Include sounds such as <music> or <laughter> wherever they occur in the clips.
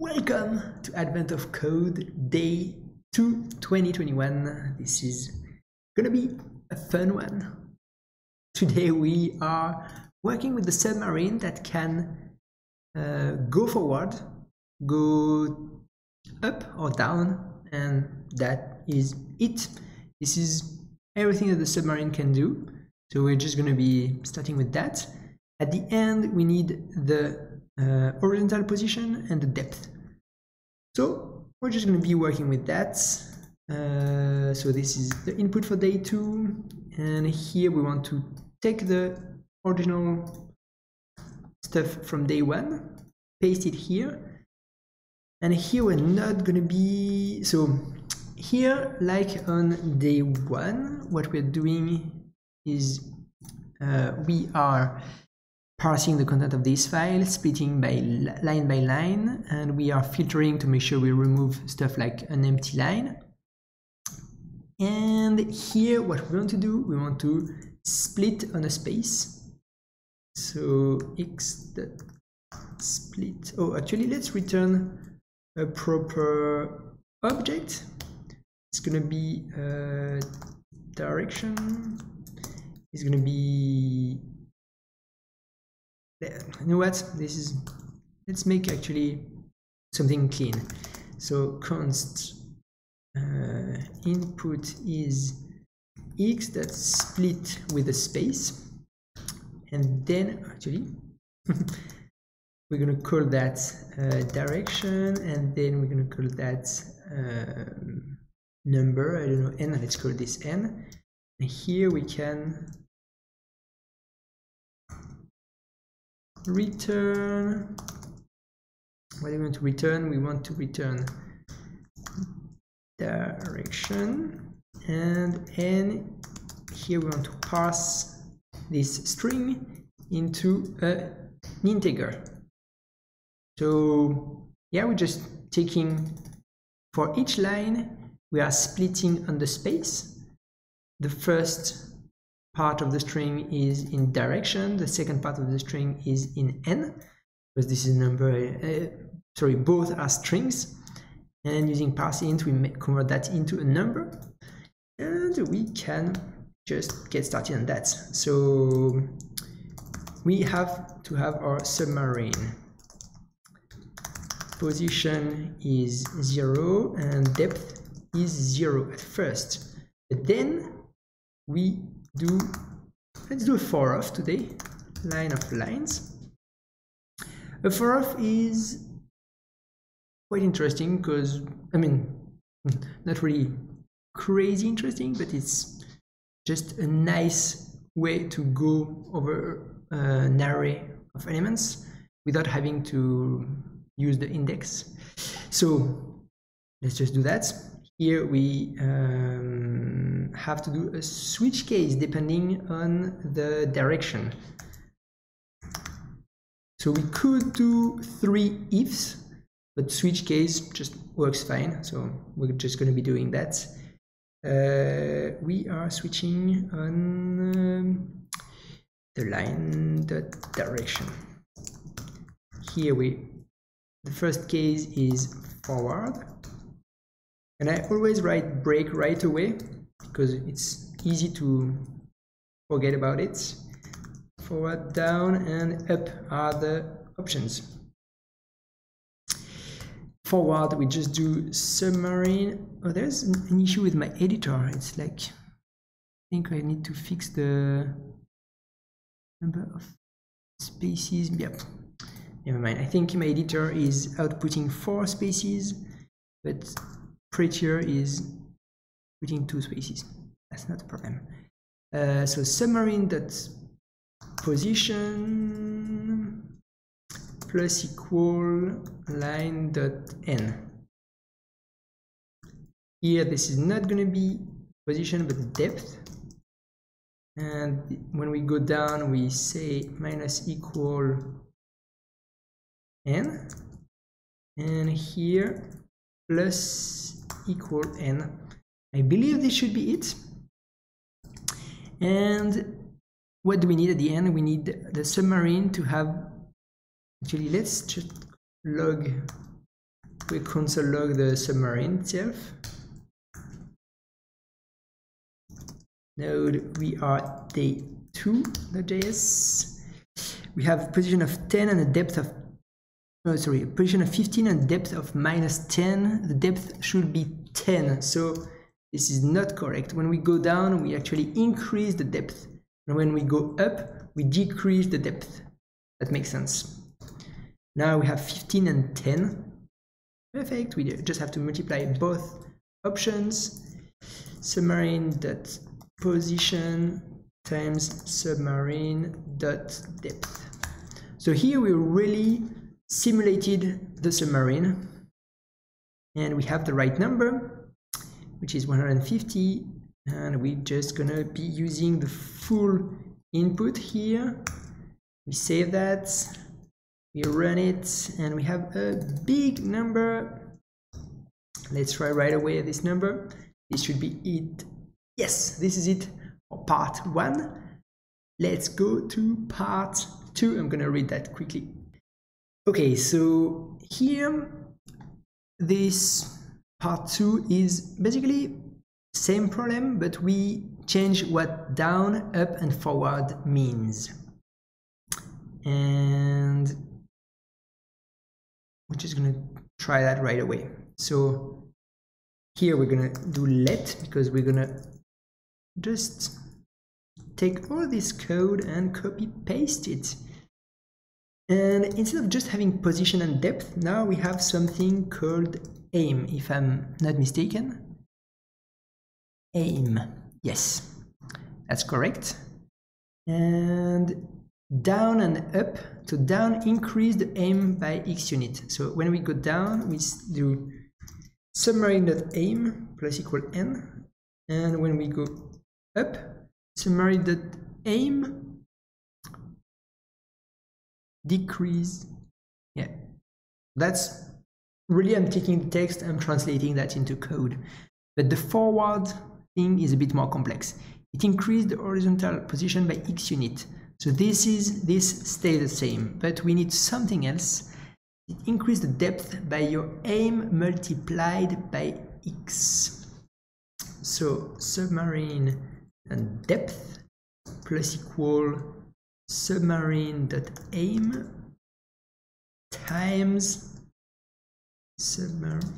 Welcome to Advent of Code Day 2 2021. This is gonna be a fun one. Today we are working with the submarine that can uh, go forward, go up or down, and that is it. This is everything that the submarine can do. So we're just gonna be starting with that. At the end, we need the uh, horizontal position and the depth. So we're just going to be working with that. Uh, so this is the input for day two. And here we want to take the original stuff from day one, paste it here. And here we're not going to be, so here, like on day one, what we're doing is uh, we are parsing the content of this file, splitting by line by line, and we are filtering to make sure we remove stuff like an empty line. And here, what we want to do, we want to split on a space. So x split. Oh, actually, let's return a proper object. It's gonna be a direction. It's gonna be you know what? This is let's make actually something clean. So const uh, input is x that's split with a space. And then actually <laughs> we're to call that uh, direction. And then we're going to call that um, number. I don't know n let's call this n. And here we can return. What are we going to return? We want to return direction. And and here we want to pass this string into a, an integer. So yeah we're just taking for each line we are splitting on the space. The first part of the string is in direction, the second part of the string is in n, because this is a number, uh, sorry, both are strings, and using parseInt we convert that into a number, and we can just get started on that. So we have to have our submarine. Position is zero and depth is zero at first. But then we do let's do a for of today line of lines. A for of is quite interesting because I mean <laughs> not really crazy interesting but it's just a nice way to go over uh, an array of elements without having to use the index. So let's just do that here we um, have to do a switch case depending on the direction. So we could do three ifs, but switch case just works fine. So we're just going to be doing that. Uh, we are switching on um, the line direction. Here we, the first case is forward and I always write break right away because it's easy to forget about it. Forward, down, and up are the options. Forward, we just do submarine. Oh, there's an issue with my editor. It's like, I think I need to fix the number of spaces. Yep, never mind. I think my editor is outputting four spaces, but prettier is putting two spaces. That's not a problem. Uh, so submarine dot position plus equal line dot n. Here this is not going to be position but depth. And when we go down we say minus equal n. And here plus equal n. I believe this should be it. And what do we need at the end? We need the submarine to have, actually let's just log we console log the submarine itself. Node, we are day 2.js. We have position of 10 and a depth of, oh, sorry, position of 15 and depth of minus 10. The depth should be 10. So this is not correct. When we go down, we actually increase the depth. And when we go up, we decrease the depth. That makes sense. Now we have 15 and 10. Perfect, we just have to multiply both options. Submarine dot position times submarine dot depth. So here we really simulated the submarine. And we have the right number, which is 150 and we're just gonna be using the full input here. We save that, we run it and we have a big number. Let's try right away this number. This should be it. Yes this is it. For part one. Let's go to part two. I'm gonna read that quickly okay so here this part two is basically same problem but we change what down up and forward means and we're just gonna try that right away. So here we're gonna do let because we're gonna just take all this code and copy paste it. And instead of just having position and depth, now we have something called aim, if I'm not mistaken. Aim, yes, that's correct. And down and up. So down increase the aim by x unit. So when we go down, we do submarine.aim plus equal n. And when we go up, submarine.aim decrease. Yeah, that's really, I'm taking the text, I'm translating that into code. But the forward thing is a bit more complex. It increased the horizontal position by x unit. So this is this stay the same, but we need something else. It Increase the depth by your aim multiplied by x. So submarine and depth plus equal submarine dot aim times submarine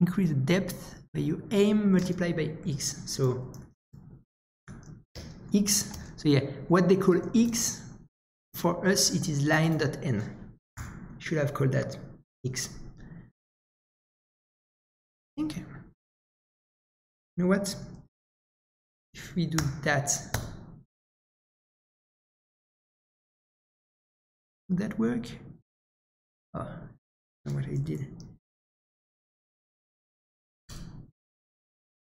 increase the depth by your aim multiplied by x. So x so yeah, what they call x, for us it is line.n. Should have called that x. Okay. You know what? If we do that, would that work? Oh, what I did.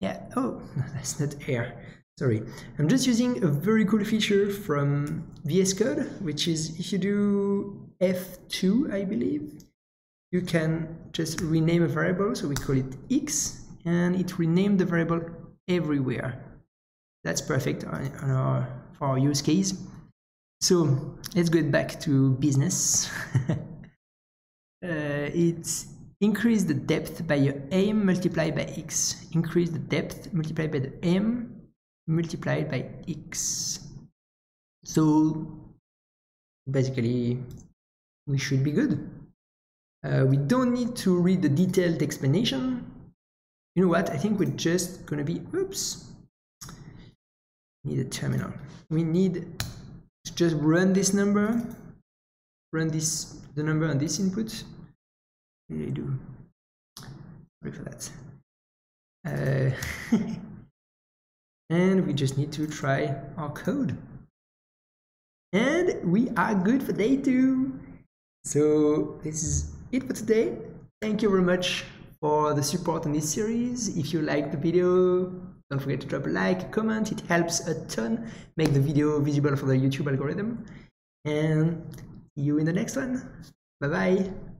Yeah, oh, <laughs> that's not air. Sorry, I'm just using a very cool feature from VS Code, which is if you do F2, I believe, you can just rename a variable. So we call it X, and it renamed the variable everywhere. That's perfect on, on our, for our use case. So let's get back to business. <laughs> uh, it's increase the depth by your aim multiplied by x. Increase the depth multiplied by the aim multiplied by x. So basically we should be good. Uh, we don't need to read the detailed explanation. You know what? I think we're just gonna be, oops, need a terminal. We need just run this number, run this, the number on this input. I do? Sorry for that. Uh, <laughs> and we just need to try our code. And we are good for day two. So this is it for today. Thank you very much for the support on this series. If you like the video, don't forget to drop a like, comment. It helps a ton make the video visible for the YouTube algorithm. And see you in the next one. Bye bye.